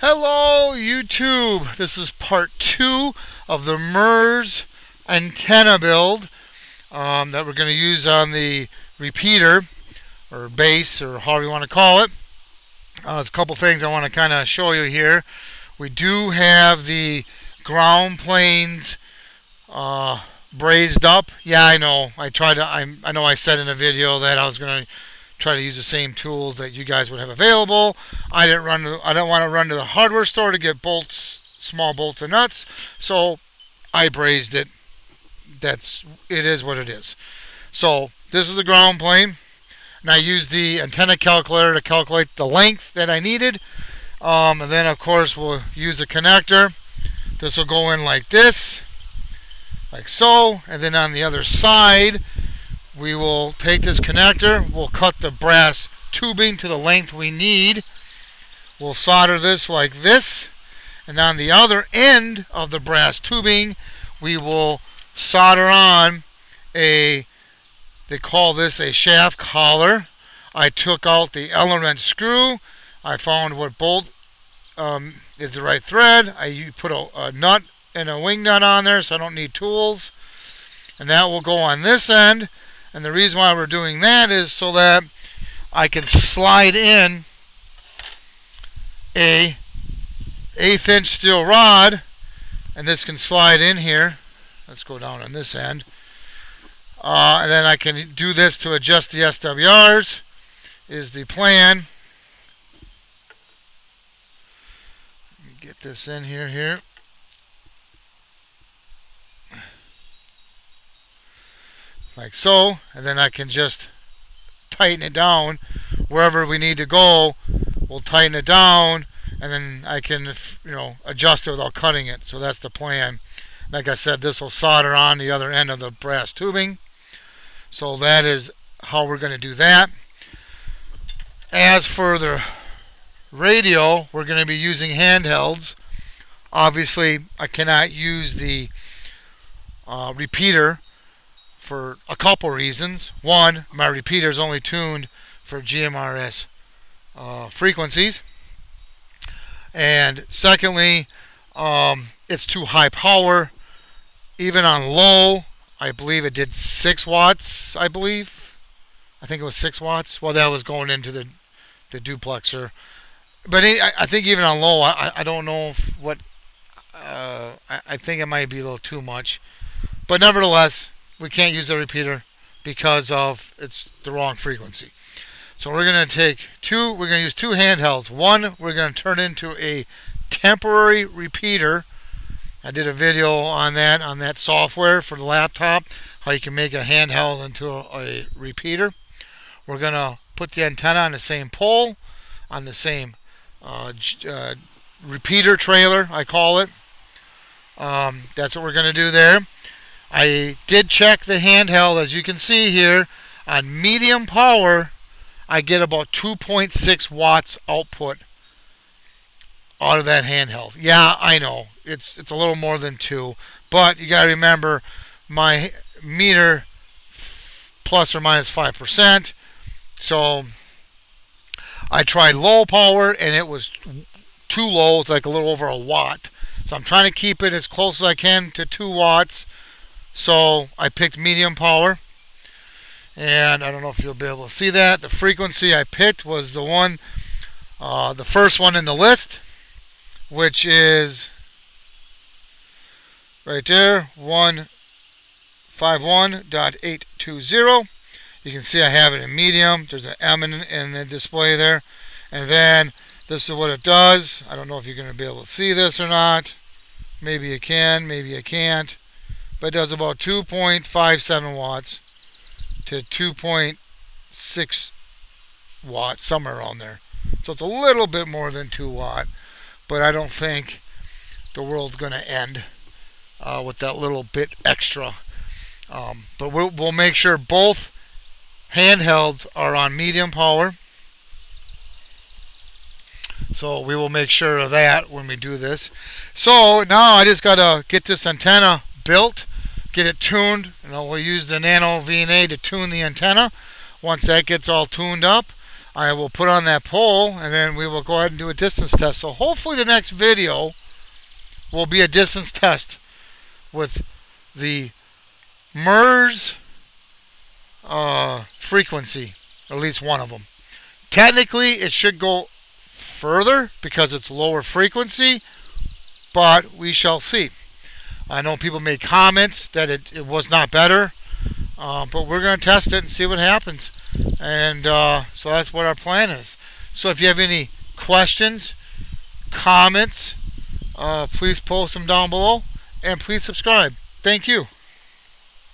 Hello YouTube! This is part two of the MURS antenna build um, that we're going to use on the repeater or base or however you want to call it. Uh, there's a couple things I want to kind of show you here. We do have the ground planes uh, brazed up. Yeah, I know. I tried to. I, I know I said in a video that I was going to try to use the same tools that you guys would have available. I didn't run. To, I don't want to run to the hardware store to get bolts, small bolts and nuts. So I brazed it. That's it is what it is. So this is the ground plane, and I used the antenna calculator to calculate the length that I needed. Um, and then of course we'll use a connector. This will go in like this, like so, and then on the other side we will take this connector, we'll cut the brass tubing to the length we need. We'll solder this like this. And on the other end of the brass tubing, we will solder on a, they call this a shaft collar. I took out the wrench screw. I found what bolt um, is the right thread. I put a, a nut and a wing nut on there so I don't need tools. And that will go on this end. And the reason why we're doing that is so that I can slide in a eighth inch steel rod and this can slide in here. Let's go down on this end. Uh, and then I can do this to adjust the SWRs is the plan. Let me get this in here here. Like so and then I can just tighten it down. Wherever we need to go we'll tighten it down and then I can you know adjust it without cutting it. So that's the plan. Like I said this will solder on the other end of the brass tubing. So that is how we're going to do that. As for the radio we're going to be using handhelds. Obviously I cannot use the uh, repeater for a couple reasons. One, my repeater is only tuned for GMRS uh, frequencies. And secondly, um, it's too high power. Even on low, I believe it did 6 watts, I believe. I think it was 6 watts. Well, that was going into the, the duplexer. But I, I, think even on low, I, I don't know what... Uh, I, I think it might be a little too much. But nevertheless, we can't use the repeater because of it's the wrong frequency. So we're going to take two, we're going to use two handhelds. One, we're going to turn into a temporary repeater. I did a video on that, on that software for the laptop, how you can make a handheld into a, a repeater. We're going to put the antenna on the same pole, on the same uh, uh, repeater trailer, I call it. Um, that's what we're going to do there. I did check the handheld as you can see here on medium power I get about 2.6 watts output out of that handheld. Yeah I know. It's it's a little more than two but you gotta remember my meter plus or minus 5% so I tried low power and it was too low. It's like a little over a watt. So I'm trying to keep it as close as I can to 2 watts so I picked medium power. And I don't know if you'll be able to see that. The frequency I picked was the one, uh, the first one in the list, which is right there, 151.820. You can see I have it in medium. There's an M in, in the display there. And then this is what it does. I don't know if you're going to be able to see this or not. Maybe you can, maybe you can't but does about 2.57 watts to 2.6 watts, somewhere around there. So it's a little bit more than 2 watt, but I don't think the world's going to end uh, with that little bit extra. Um, but we'll, we'll make sure both handhelds are on medium power. So we will make sure of that when we do this. So now I just got to get this antenna built, get it tuned, and we'll use the Nano VNA to tune the antenna. Once that gets all tuned up, I will put on that pole and then we will go ahead and do a distance test. So hopefully the next video will be a distance test with the MURS uh, frequency, at least one of them. Technically, it should go further because it's lower frequency, but we shall see. I know people made comments that it, it was not better, uh, but we're going to test it and see what happens. And uh, so that's what our plan is. So if you have any questions, comments, uh, please post them down below and please subscribe. Thank you.